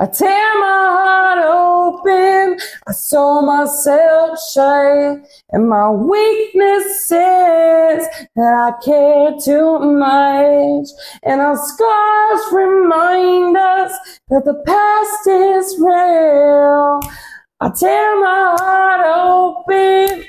I tear my heart open. I saw myself shy, and my weakness is that I care too much. And our scars remind us that the past is real. I tear my heart open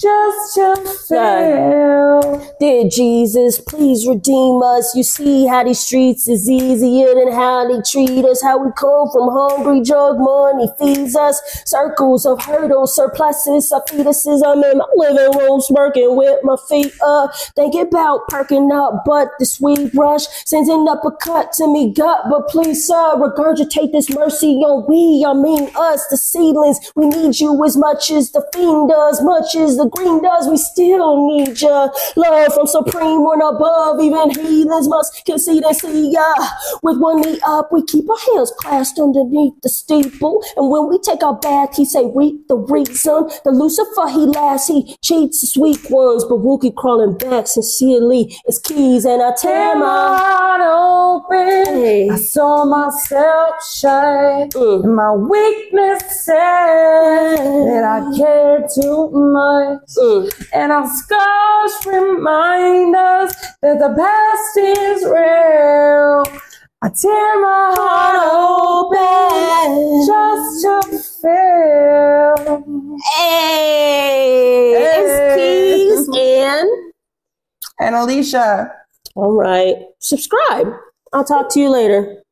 just to feel. Dear Jesus, please redeem us. You see how these streets is easier than how they treat us. How we come from hungry, drug money feeds us. Circles of hurdles, surpluses of fetuses. I'm in my living room smirking with my feet up. Thinking about perking up, but the sweet rush sends an uppercut to me gut. But please, sir, regurgitate this mercy on we. I mean us, the seedlings. We need you as much as the fiend does, much as the green does, we still need ya. Love from supreme one above, even heathens must concede and see ya. With one knee up, we keep our hands clasped underneath the steeple. And when we take our bath, he say we the reason. The Lucifer he laughs, he cheats the sweet ones, but we'll keep crawling back sincerely. It's Keyz and I tear my heart open. Hey. I saw myself shine, Mm. and my weakness said that I care too much. Mm. And our scars remind us that the past is real. I tear my heart open just to feel. Hey, it's Hey. Keyz and Analicia. all right. Subscribe. I'll talk to you later.